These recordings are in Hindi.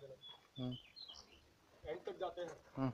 हम्म। एंड तक जाते हैं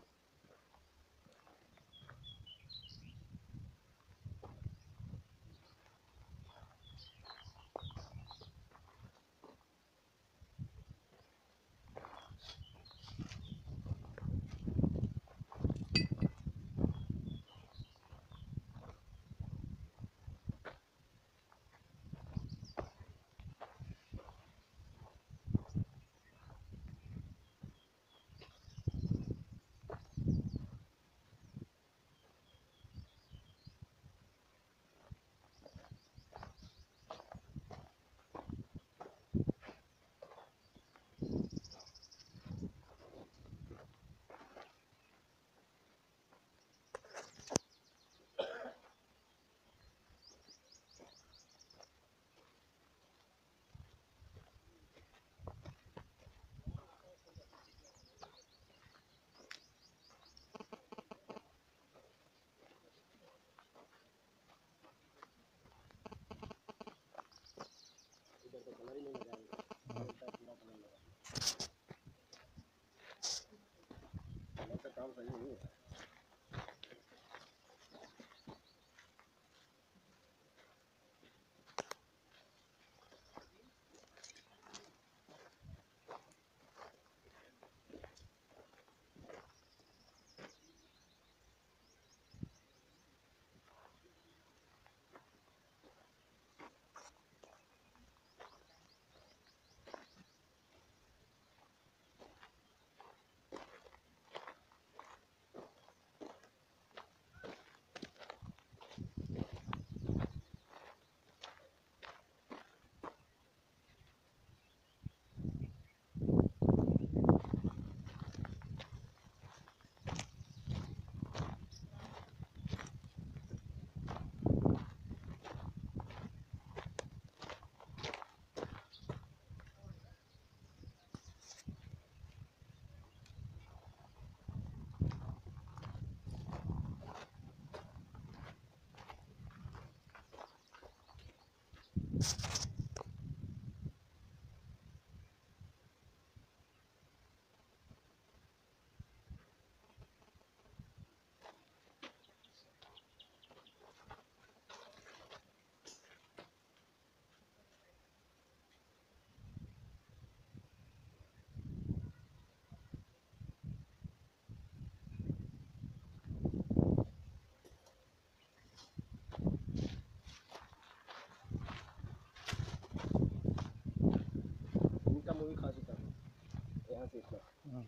Sí, claro. Ah.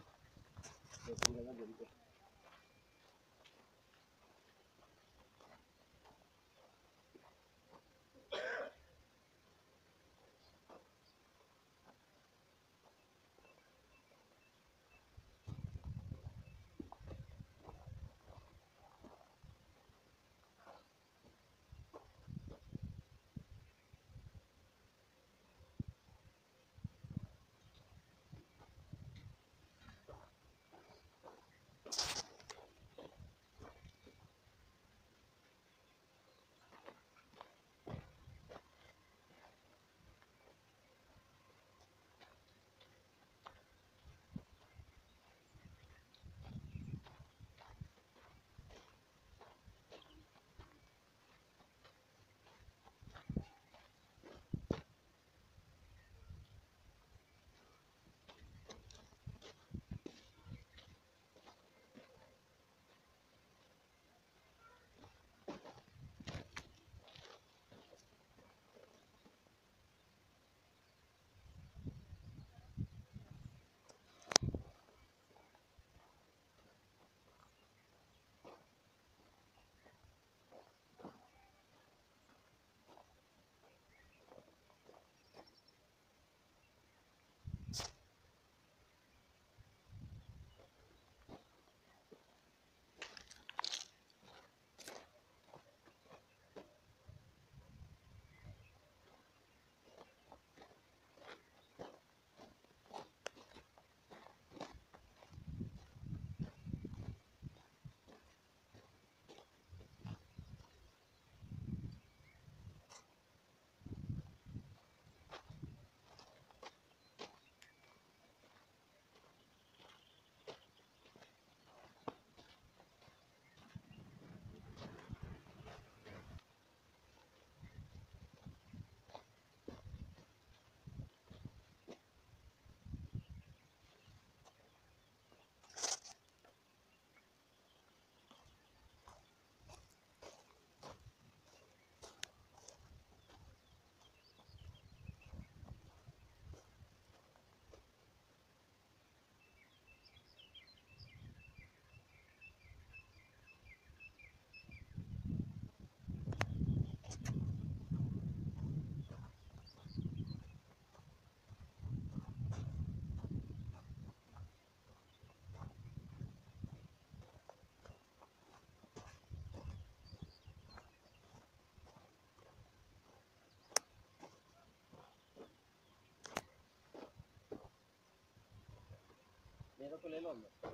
तो ले लो अंदर।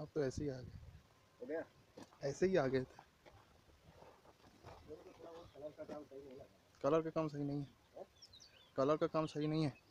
आप तो ऐसे ही आ गए। हो गया? ऐसे ही आ गए थे। मेरे को थोड़ा बहुत कलर का काम सही नहीं लगा। कलर का काम सही नहीं है? कलर का काम सही नहीं है।